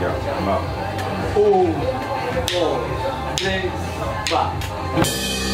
Yeah, I'm out. Un, dos, tres, va.